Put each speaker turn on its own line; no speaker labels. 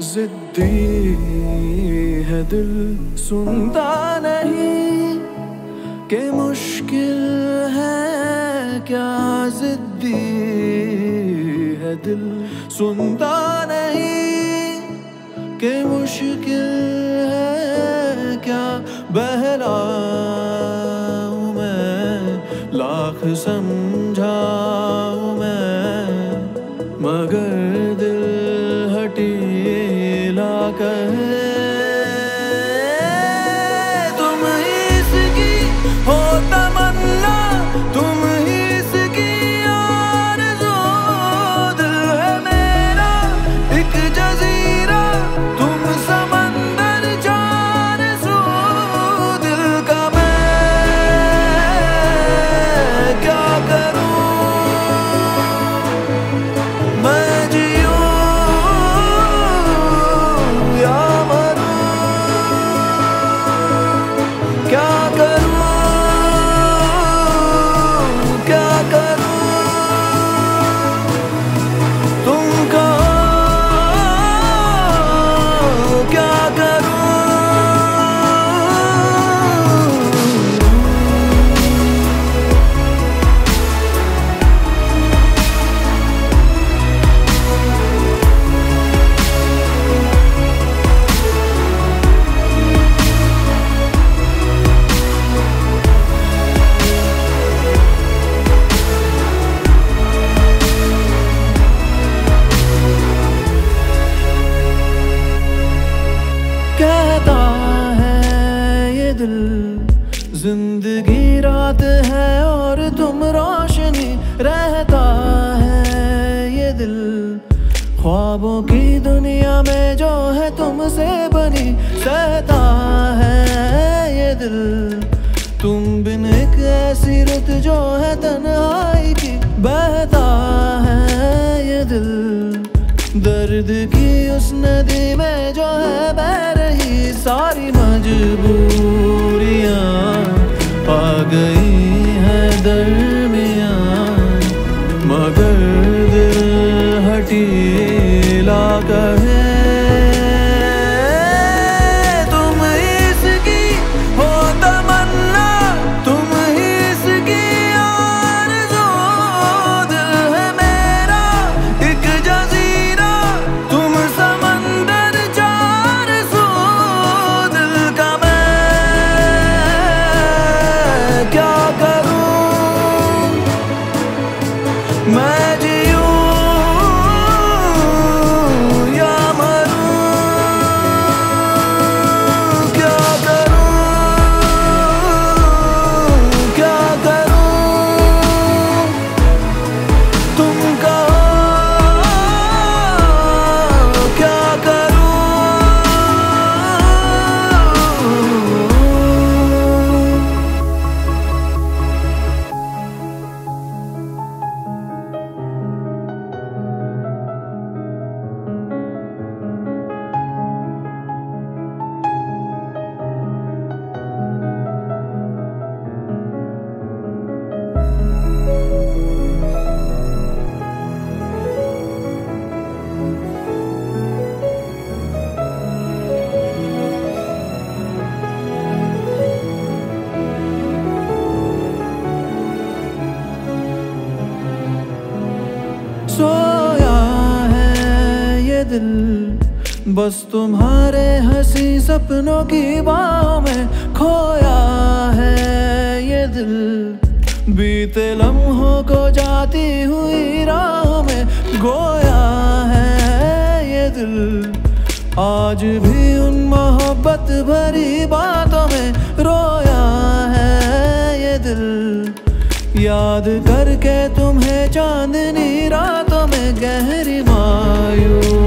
ضدی ہے دل سنتا نہیں کہ مشکل ہے کیا ضدی ہے دل سنتا نہیں کہ مشکل ہے کیا بہلا میں لاکھ سمجھاؤں زندگی رات ہے اور تم روشنی رہتا ہے یہ دل خوابوں کی دنیا میں جو ہے تم سے بنی سہتا ہے یہ دل تم بن ایک ایسی رت جو ہے تنہائی کی بہتا ہے یہ دل درد کی اس ندی میں جو ہے بہ رہی ساری مجبوریاں میں دل، بس تمہارے ہنسی سپنوں کی باہوں میں کھویا ہے یہ دل۔ بیتے لمحوں کو جاتی ہوئی راہوں میں گویا ہے یہ دل۔ آج بھی ان محبت بھری باتوں میں رویا یاد کر کے تمہیں چاندنی راتوں میں گہری مایوسیاں